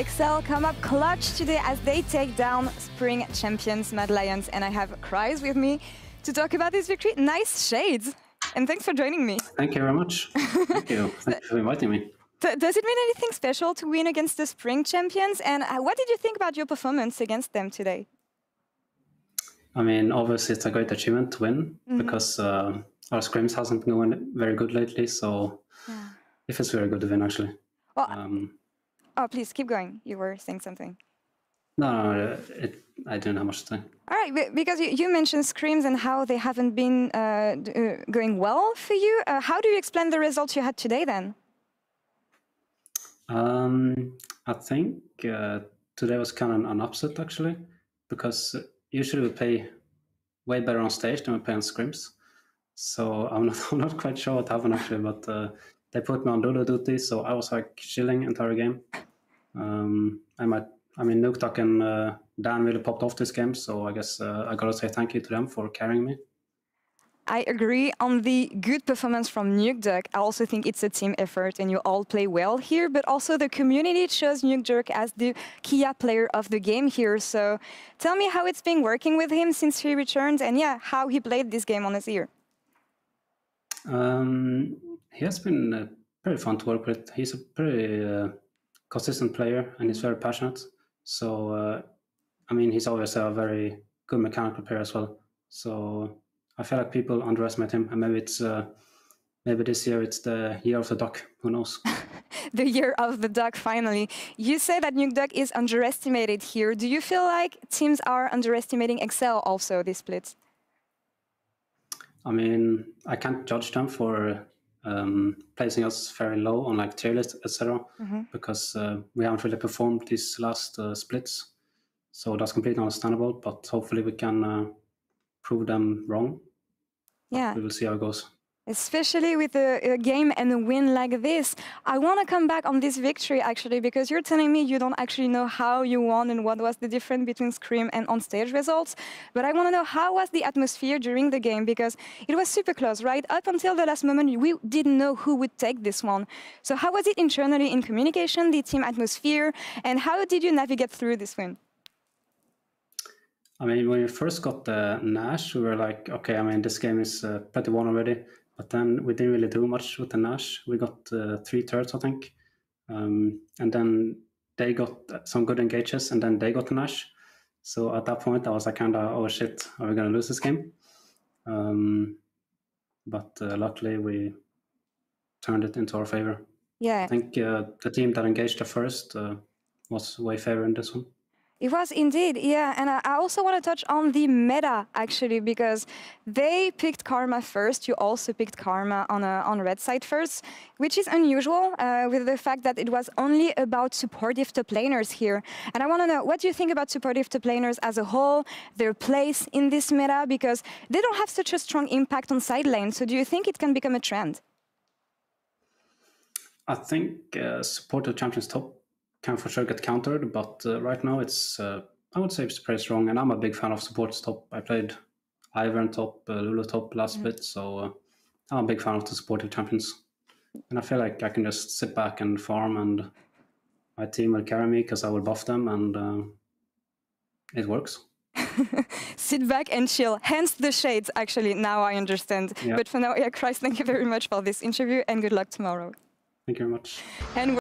Excel come up clutch today as they take down spring champions Mad Lions. And I have Kryze with me to talk about this victory. Nice shades. And thanks for joining me. Thank you very much. Thank you. Thank you for inviting me. does it mean anything special to win against the spring champions? And uh, what did you think about your performance against them today? I mean, obviously, it's a great achievement to win mm -hmm. because uh, our scrims hasn't been going very good lately. So yeah. it feels very good to win, actually. Well, um, oh, please keep going. You were saying something. No, no, it, I didn't have much to say. All right, because you, you mentioned scrims and how they haven't been uh, uh, going well for you. Uh, how do you explain the results you had today then? Um, I think uh, today was kind of an upset actually, because usually we play way better on stage than we play on scrims. So I'm not, I'm not quite sure what happened actually, but uh, they put me on dodo duty, so I was like chilling entire game. Um, I might, I mean, Nukeduck and uh, Dan really popped off this game, so I guess uh, I gotta say thank you to them for carrying me. I agree on the good performance from Nukeduck. I also think it's a team effort and you all play well here, but also the community chose Nukeduck as the Kia player of the game here. So tell me how it's been working with him since he returned and yeah, how he played this game on his ear. Um, he has been uh, very fun to work with. He's a pretty uh, consistent player and he's very passionate. So, uh, I mean, he's always a very good mechanical player as well. So, I feel like people underestimate him, and maybe it's uh, maybe this year it's the year of the duck. Who knows? the year of the duck. Finally, you say that Nukeduck is underestimated here. Do you feel like teams are underestimating Excel also this split? I mean, I can't judge them for um, placing us very low on like tier list, etc. Mm -hmm. because uh, we haven't really performed these last uh, splits. So that's completely understandable. But hopefully we can uh, prove them wrong. Yeah, but we will see how it goes especially with a, a, game and a win like this. I want to come back on this victory actually because you're telling me you don't actually know how you won and what was the difference between scrim and on-stage results. But I want to know how was the atmosphere during the game because it was super close, right? Up until the last moment, we didn't know who would take this one. So how was it internally in communication, the team atmosphere, and how did you navigate through this win? I mean, when we first got the Nash, we were like, okay, I mean, this game is uh, pretty won already. But then we didn't really do much with the Nash. We got uh, three turrets, I think. Um, and then they got some good engages, and then they got the Nash. So at that point, I was like, kind of, oh shit, are we going to lose this game? Um, but uh, luckily, we turned it into our favor. Yeah. I think uh, the team that engaged the first uh, was way favored in this one. It was indeed, yeah. And I also want to touch on the meta, actually, because they picked Karma first. You also picked Karma on, a, on red side first, which is unusual uh, with the fact that it was only about supportive top laners here. And I want to know, what do you think about supportive top laners as a whole, their place in this meta? Because they don't have such a strong impact on side lane. So do you think it can become a trend? I think uh, supportive champions top can for sure get countered, but uh, right now it's uh, I would say it's pretty strong, and I'm a big fan of support top. I played Ivern top, uh, Lulu top last mm. bit, so uh, I'm a big fan of the supportive champions, and I feel like I can just sit back and farm, and my team will carry me because I will buff them, and uh, it works. sit back and chill. Hence the shades, actually. Now I understand. Yeah. But for now, yeah, Kryze, thank you very much for this interview and good luck tomorrow. Thank you very much. And